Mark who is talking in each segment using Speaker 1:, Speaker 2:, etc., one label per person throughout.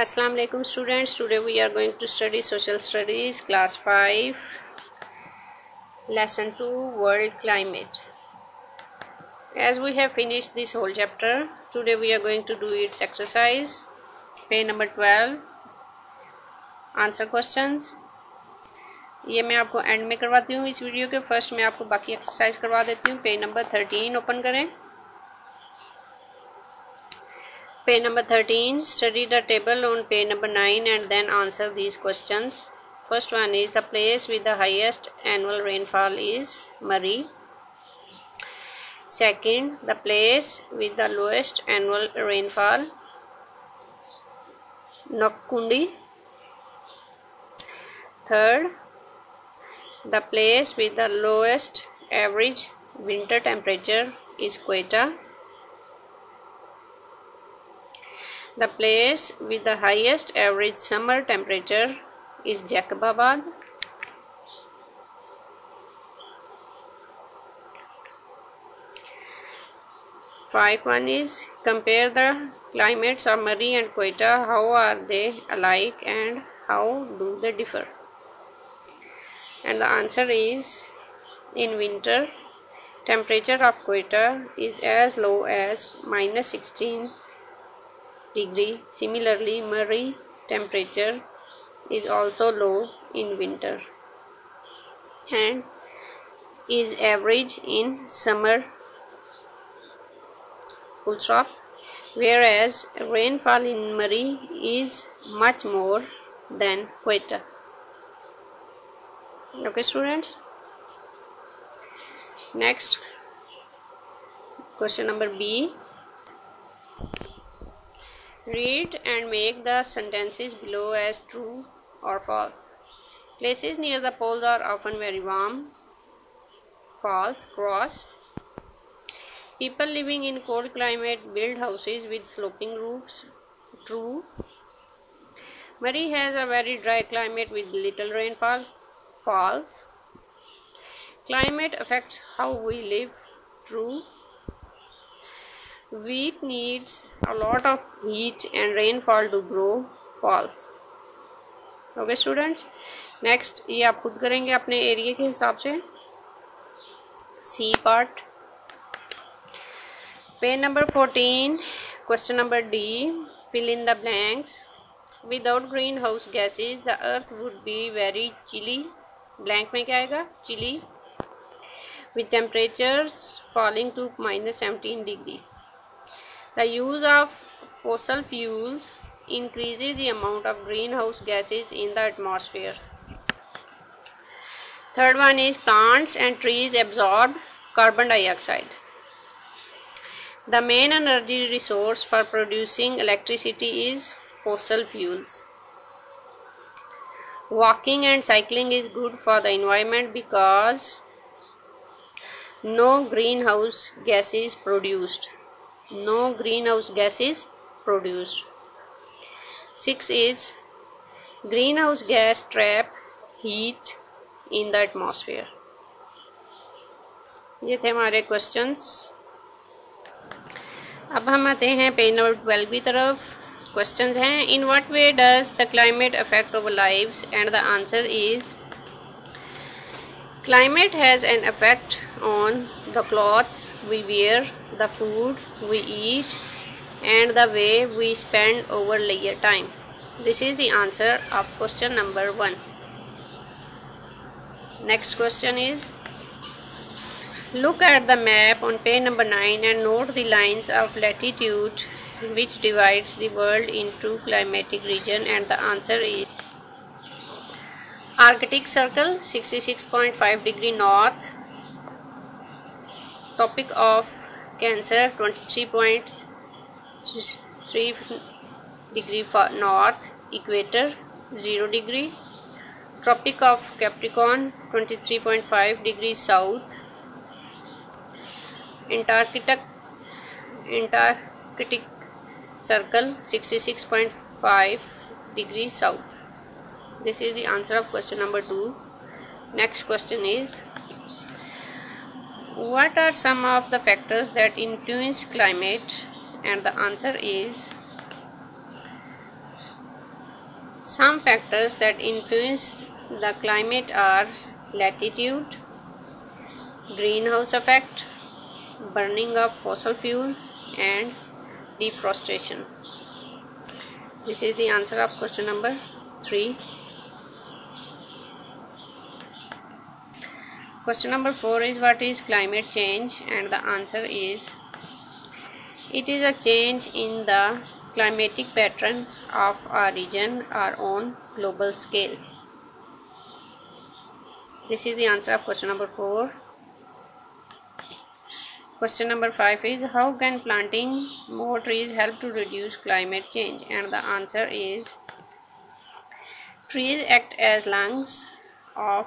Speaker 1: अस्सलाम वालेकुम students today we are going to study social studies class five lesson two world climate as we have finished this whole chapter today we are going to do its exercise page number twelve answer questions ये मैं आपको and में करवाती हूँ इस video के। First में आपको बाकी एक्सरसाइज करवा देती हूँ। पेज नंबर थर्टीन ओपन करें। Page number 13. Study the table on page number 9 and then answer these questions. First one is the place with the highest annual rainfall is Murree. Second, the place with the lowest annual rainfall Nokkundi. Third, the place with the lowest average winter temperature is Quetta. The place with the highest average summer temperature is Jacobabad. Five one is compare the climates of Murree and Quetta. How are they alike and how do they differ? And the answer is in winter temperature of Quetta is as low as minus 16 degree. Similarly, Murree temperature is also low in winter and is average in summer full stop whereas rainfall in Murree is much more than Quetta. Okay students. Next question number B Read and make the sentences below as true or false. Places near the poles are often very warm. False. Cross. People living in cold climate build houses with sloping roofs. True. Murree has a very dry climate with little rainfall. False. Climate affects how we live. True. wheat needs a lot of heat and rainfall to grow false. Okay students next ये आप खुद करेंगे अपने area के हिसाब से। C part page number fourteen question number D fill in the blanks without green house gases the earth would be very chilly blank में क्या आएगा? Chilly with temperature falling to minus seventeen degree The use of fossil fuels increases the amount of greenhouse gases in the atmosphere. Third one is plants and trees absorb carbon dioxide. The main energy resource for producing electricity is fossil fuels. Walking and cycling is good for the environment because no greenhouse gas is produced no greenhouse gases produced. 6 is greenhouse gas trap heat in the atmosphere. ये थे हमारे questions अब हम आते हैं page number twelve की तरफ़ questions हैं in what way does the climate affect our lives and the answer is Climate has an effect on the clothes we wear, the food we eat, and the way we spend our leisure time. This is the answer of question number 1. Next question is Look at the map on page number 9 and note the lines of latitude which divides the world into climatic region and the answer is Arctic Circle 66.5 degree north. Tropic of Cancer 23.3 degree north. Equator 0 degree. Tropic of Capricorn 23.5 degree south. Antarctic Antarctic Circle 66.5 degree south this is the answer of question number 2 next question is what are some of the factors that influence climate and the answer is Some factors that influence the climate are latitude, greenhouse effect, burning of fossil fuels, and deforestation. This is the answer of question number 3. Question number 4 is what is climate change and the answer is it is a change in the climatic pattern of a region or on global scale. This is the answer of question number 4. Question number 5 is How can planting more trees help to reduce climate change? And the answer is Trees act as lungs of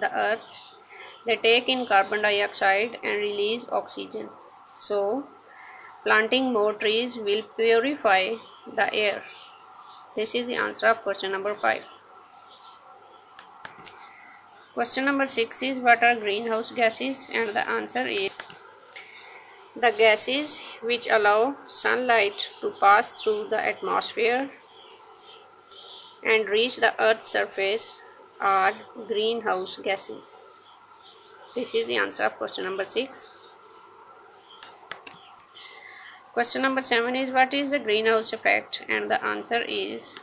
Speaker 1: the earth. They take in carbon dioxide and release oxygen. So, planting more trees will purify the air. This is the answer of question number 5. Question number 6 is What are greenhouse gases? And the answer is the gases which allow sunlight to pass through the atmosphere and reach the earth's surface are greenhouse gases. This is the answer of question number 6. Question number 7 is what is the greenhouse effect and the answer is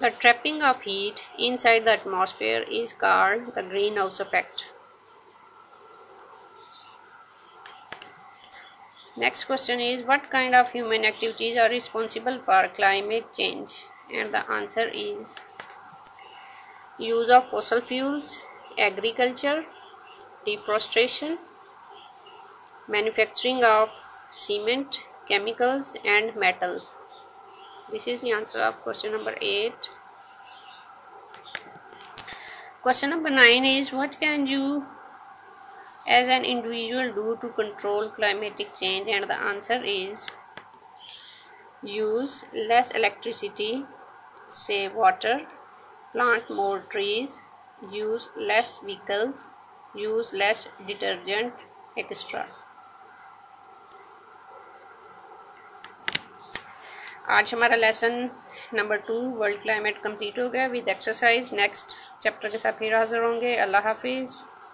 Speaker 1: the trapping of heat inside the atmosphere is called the greenhouse effect. Next question is what kind of human activities are responsible for climate change? And the answer is use of fossil fuels, agriculture, deforestation, manufacturing of cement, chemicals and metals. This is the answer of question number 8. Question number 9 is what can you as an individual do to control climatic change and the answer is use less electricity save water plant more trees use less vehicles, use less detergent etc आज हमारा lesson number two world climate complete हो गया. With exercise next chapter के साथ फिर हाजिर होंगे. अल्लाह हाफिज़.